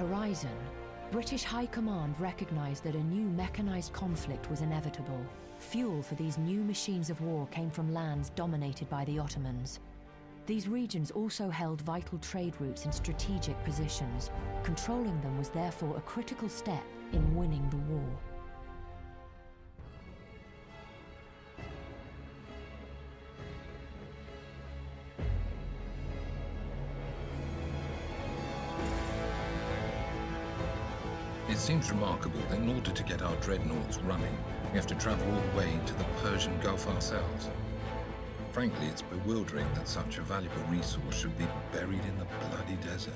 horizon, British High Command recognized that a new mechanized conflict was inevitable. Fuel for these new machines of war came from lands dominated by the Ottomans. These regions also held vital trade routes in strategic positions. Controlling them was therefore a critical step in winning the war. Seems remarkable that in order to get our dreadnoughts running, we have to travel all the way to the Persian Gulf ourselves. Frankly, it's bewildering that such a valuable resource should be buried in the bloody desert.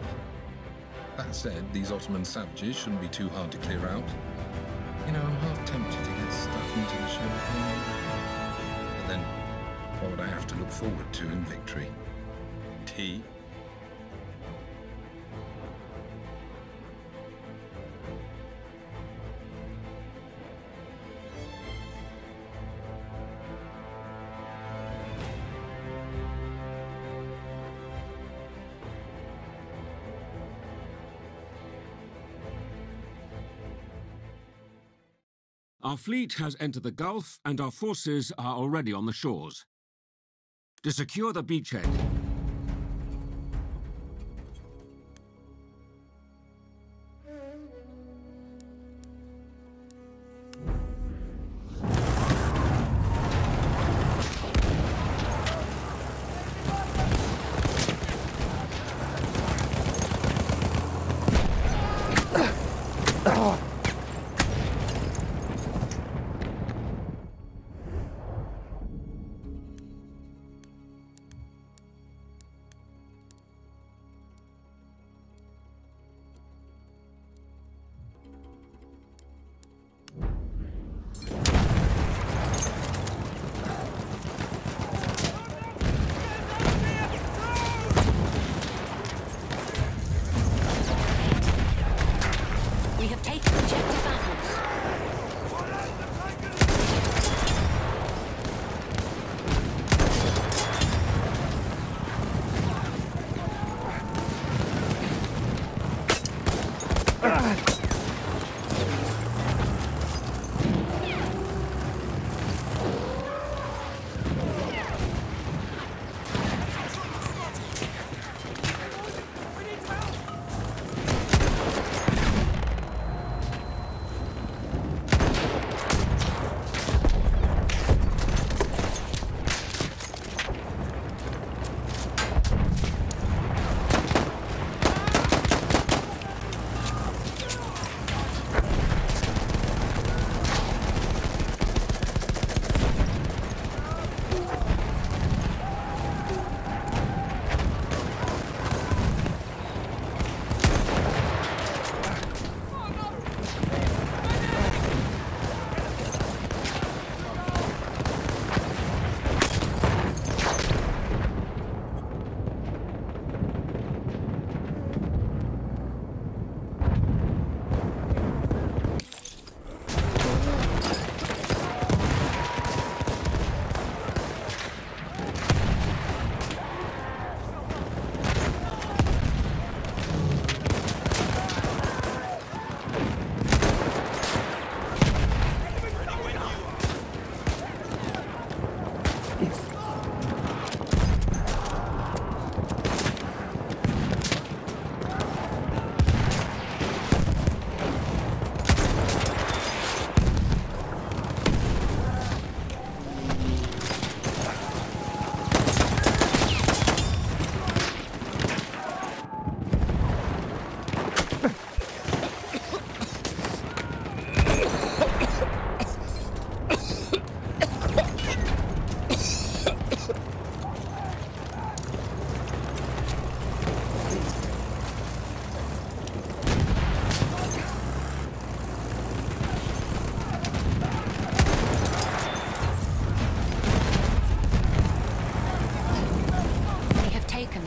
That said, these Ottoman savages shouldn't be too hard to clear out. You know, I'm half tempted to get stuck into the champagne. But then, what would I have to look forward to in victory? Tea? Our fleet has entered the Gulf and our forces are already on the shores. To secure the beachhead,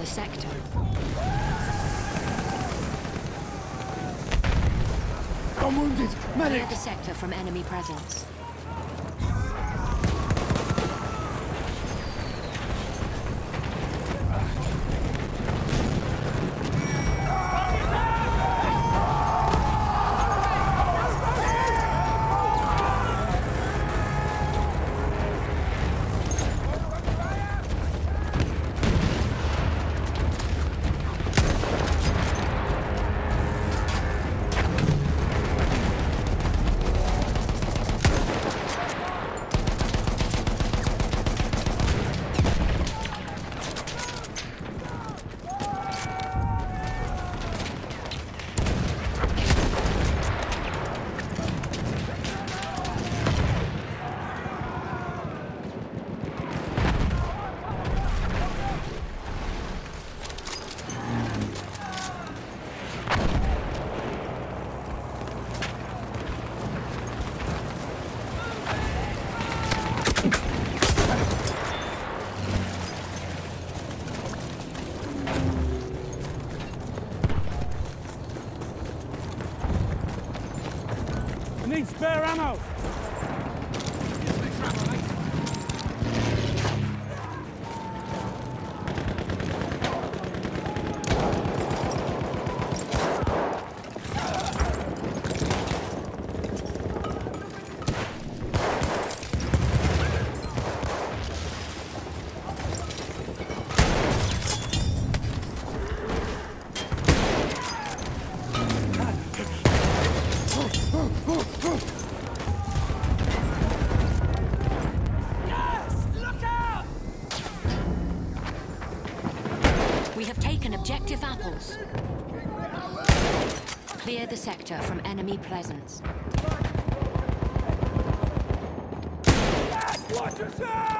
sector. I'm wounded! Clear Medic! the sector from enemy presence. I need spare ammo. Enemy presence. Yourself!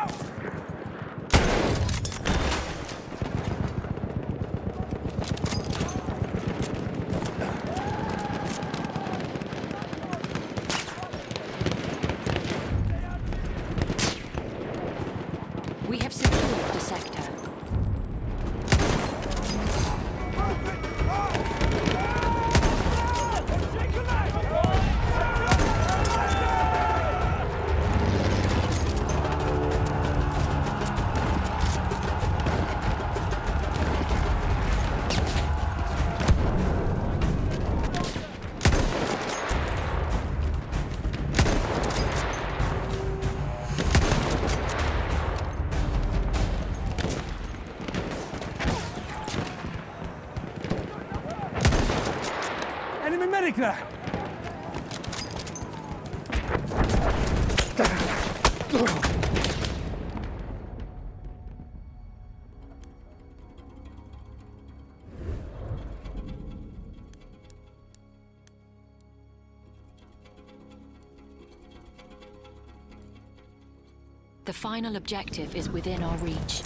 Final objective is within our reach.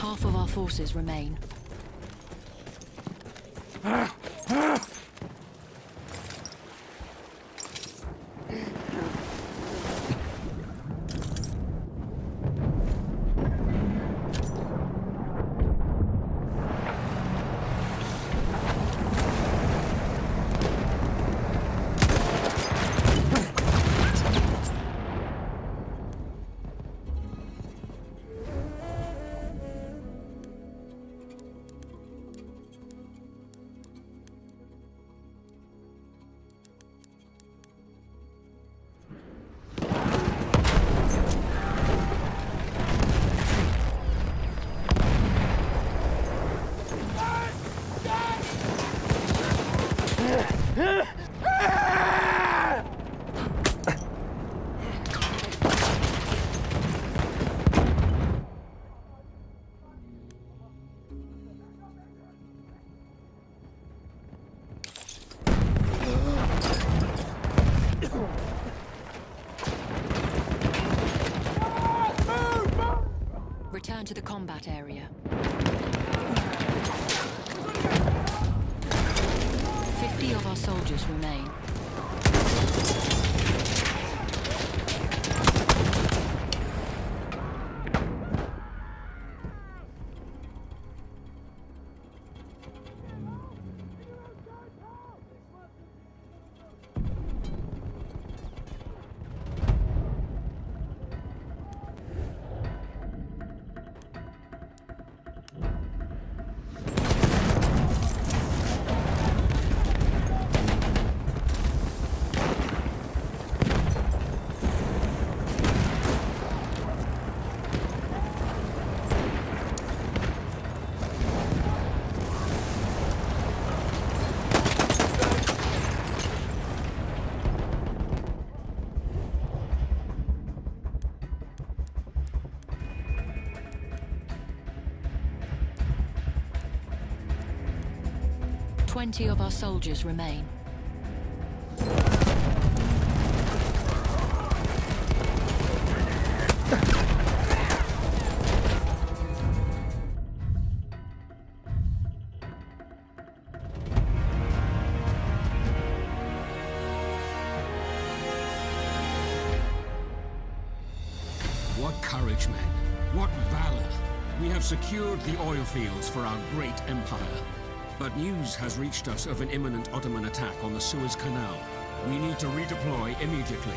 Half of our forces remain. Area. 20 of our soldiers remain. What courage, men. What valor. We have secured the oil fields for our great empire. But news has reached us of an imminent Ottoman attack on the Suez Canal. We need to redeploy immediately.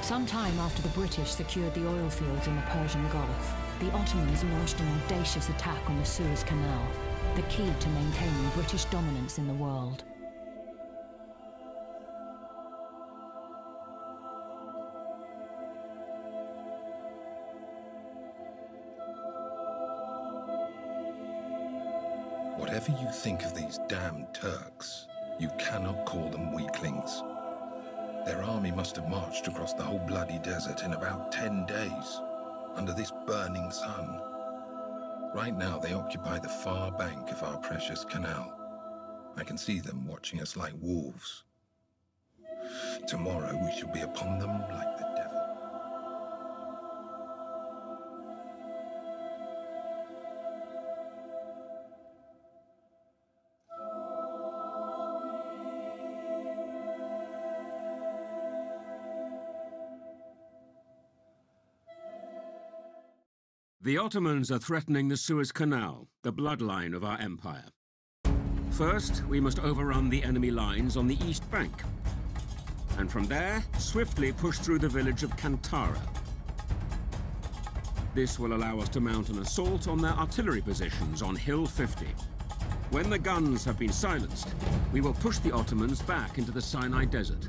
Sometime after the British secured the oil fields in the Persian Gulf, the Ottomans launched an audacious attack on the Suez Canal, the key to maintaining British dominance in the world. Whatever you think of these damned Turks, you cannot call them weaklings. Their army must have marched across the whole bloody desert in about 10 days, under this burning sun. Right now, they occupy the far bank of our precious canal. I can see them watching us like wolves. Tomorrow, we shall be upon them like the The Ottomans are threatening the Suez Canal, the bloodline of our empire. First, we must overrun the enemy lines on the east bank. And from there, swiftly push through the village of Kantara. This will allow us to mount an assault on their artillery positions on Hill 50. When the guns have been silenced, we will push the Ottomans back into the Sinai Desert.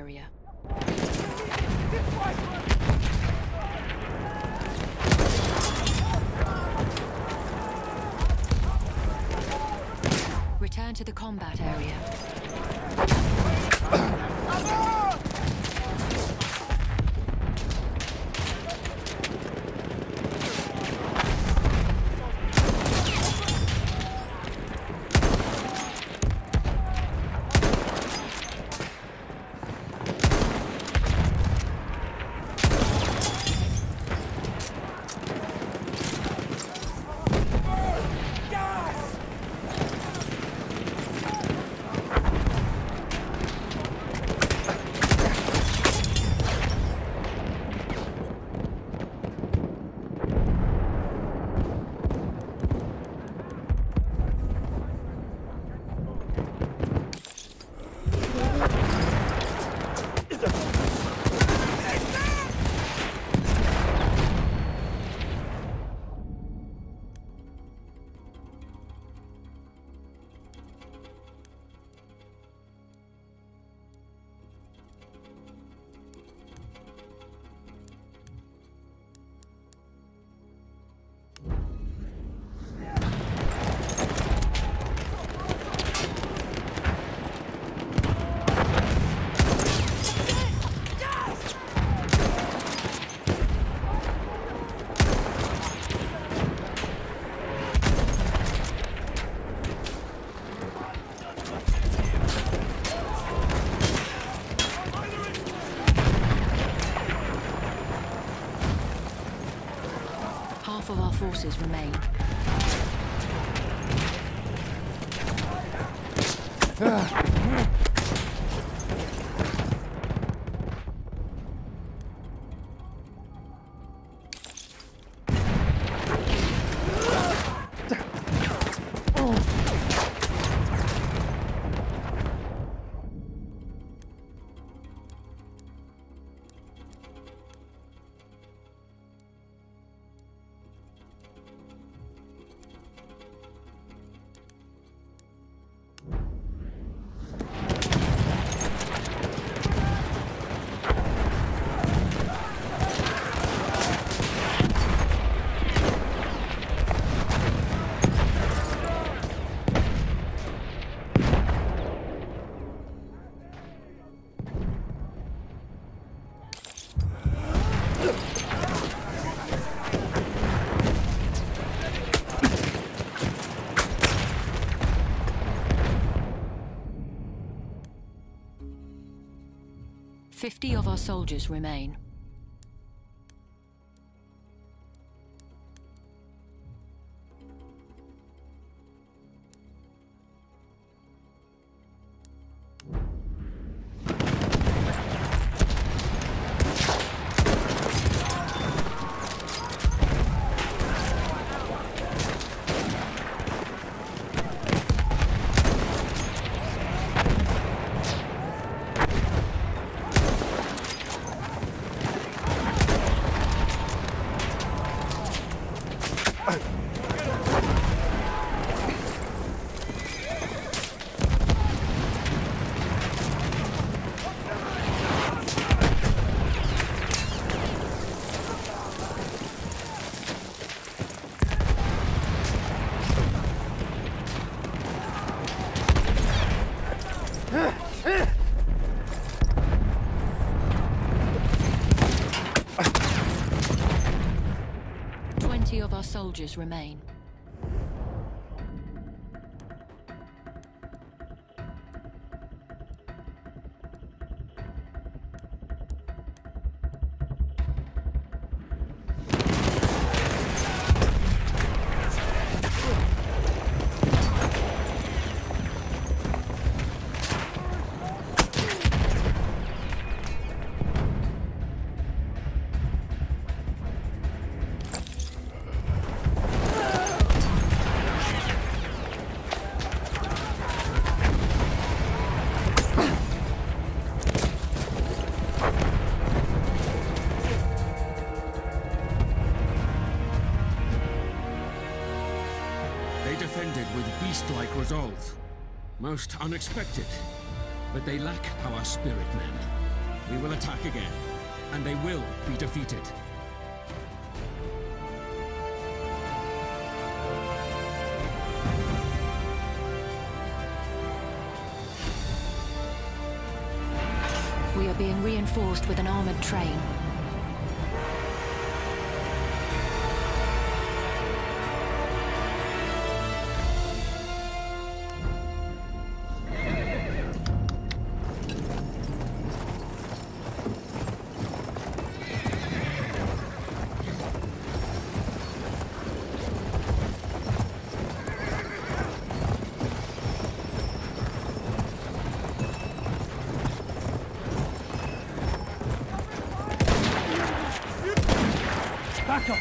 Area. Forces remain. Fifty soldiers remain. Soldiers remain. Most unexpected. But they lack our spirit men. We will attack again, and they will be defeated. We are being reinforced with an armored train. Back up!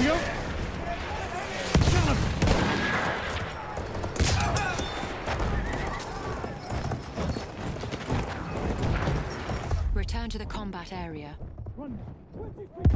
You? Shut up! Return to the combat area. Run! Run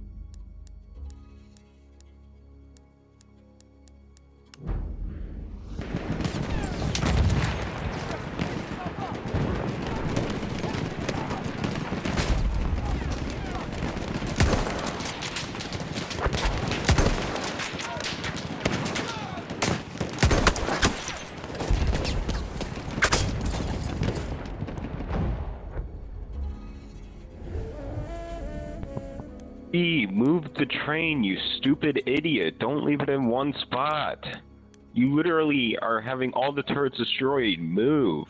The train, you stupid idiot. Don't leave it in one spot. You literally are having all the turrets destroyed. Move.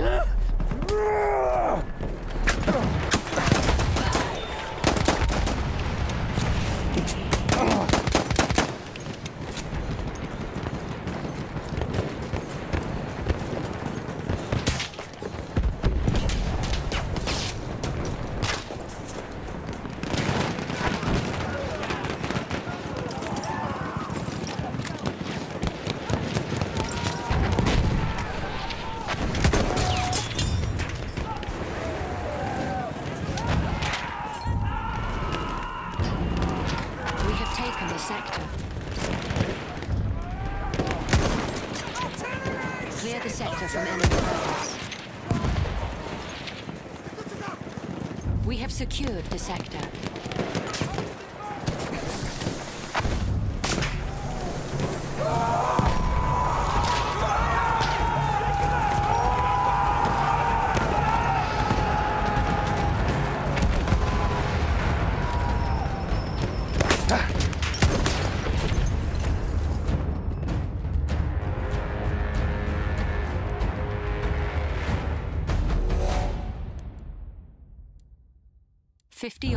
Yeah.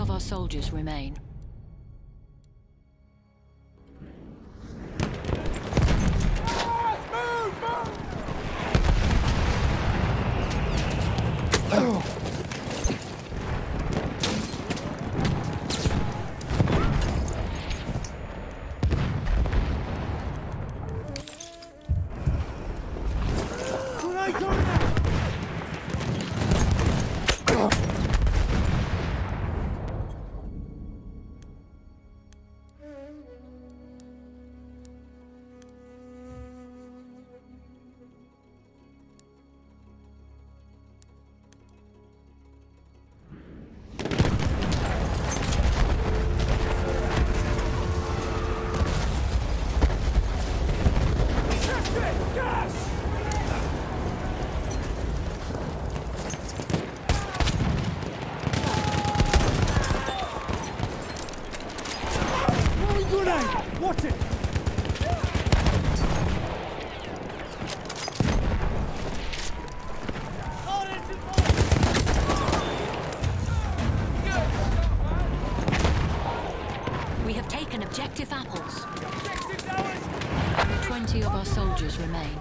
of our soldiers remain. Twenty of our soldiers remain.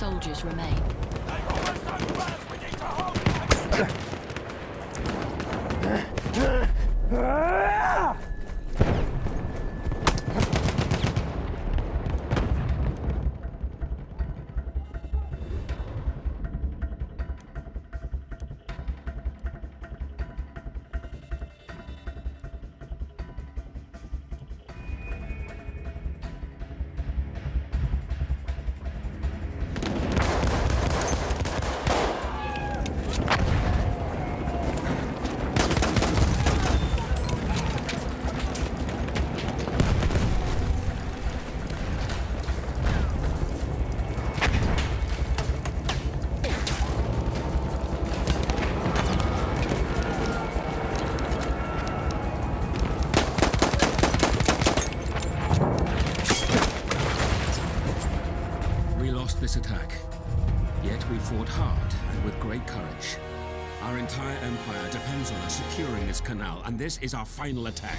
Soldiers remain. This attack. Yet we fought hard and with great courage. Our entire empire depends on us securing this canal, and this is our final attack.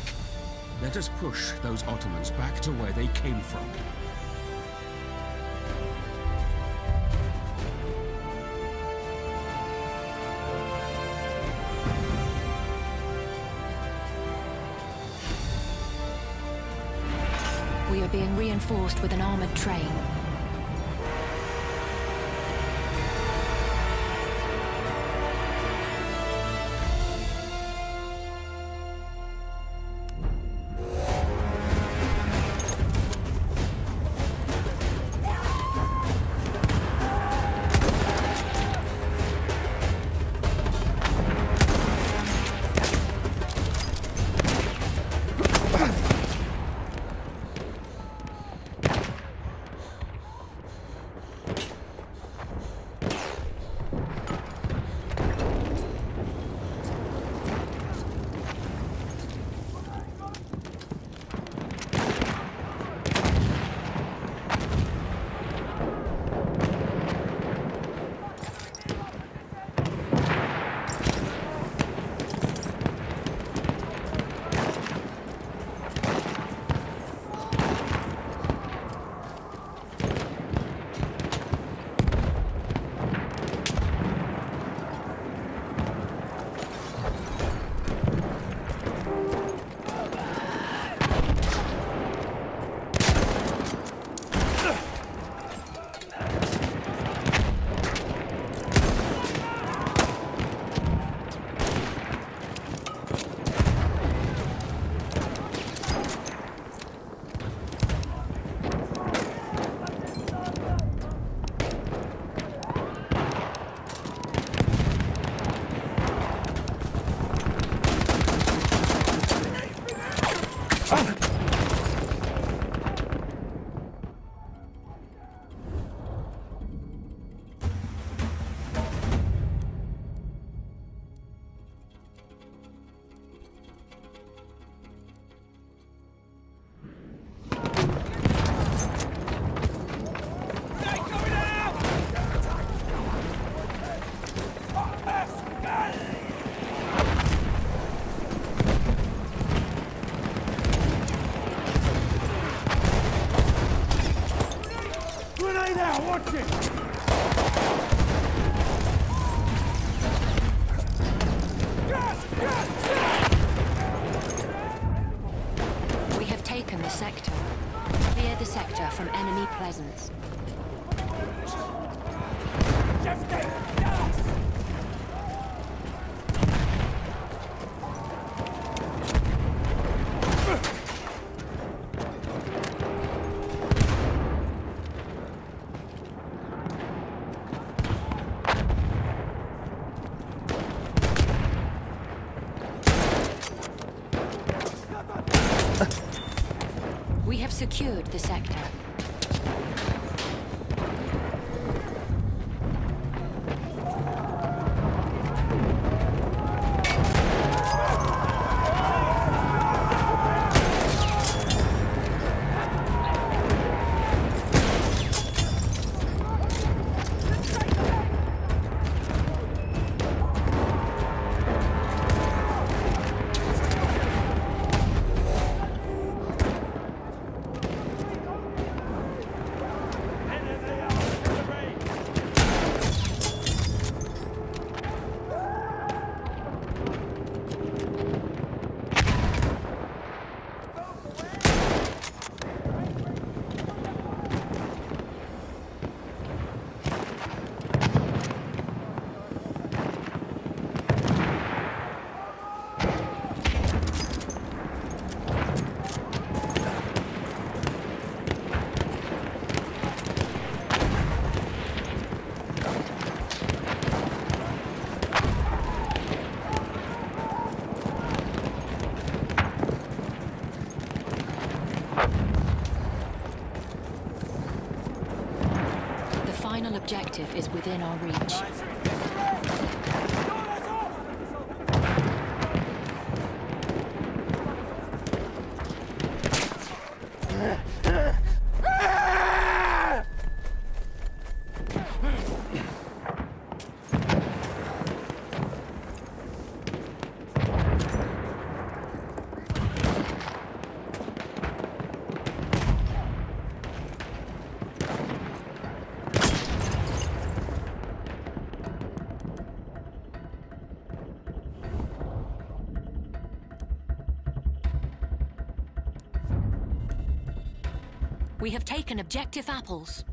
Let us push those Ottomans back to where they came from. We are being reinforced with an armored train. Shit! The objective is within our reach. We have taken objective apples.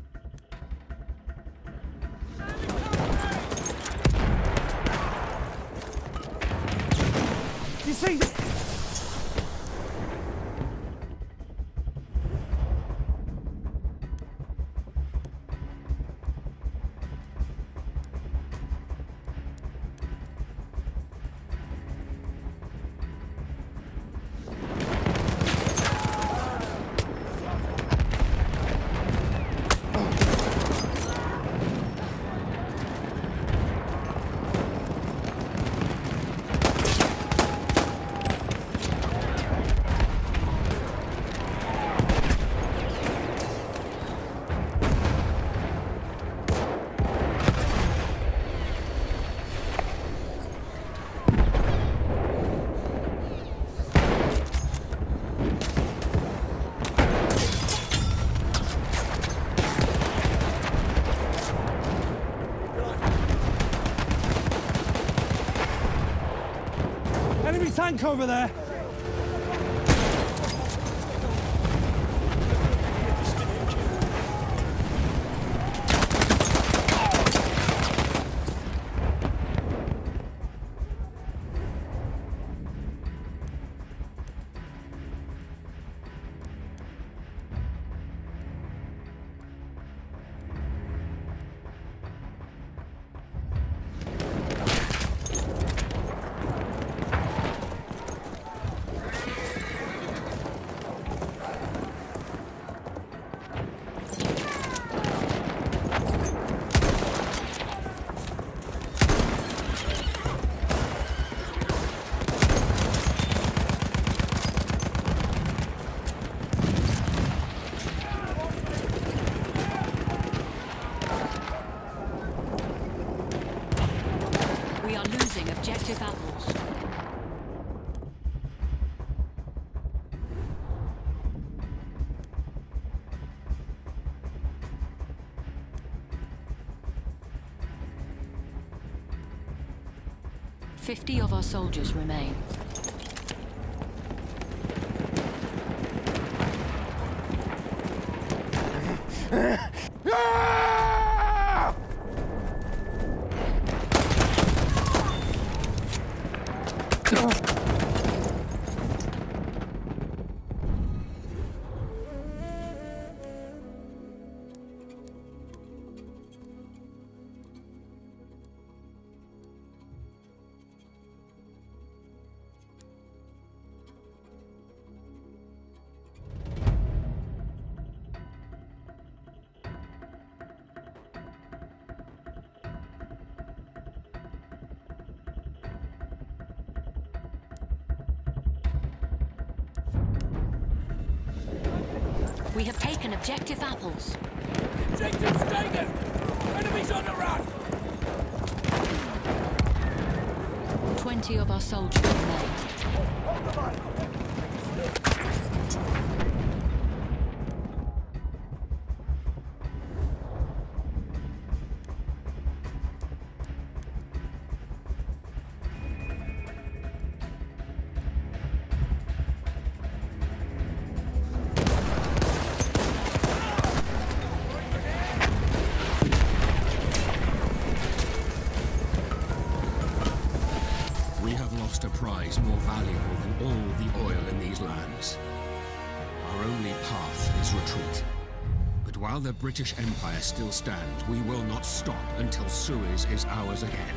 You see tank over there! Fifty of our soldiers remain. Ah! Objective apples. Objective's taken! Enemies on the run! Twenty of our soldiers remain. All the oil in these lands. Our only path is retreat. But while the British Empire still stands, we will not stop until Suez is ours again.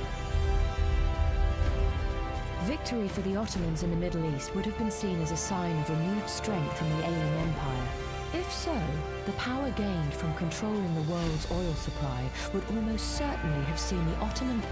Victory for the Ottomans in the Middle East would have been seen as a sign of renewed strength in the ailing empire. If so, the power gained from controlling the world's oil supply would almost certainly have seen the Ottoman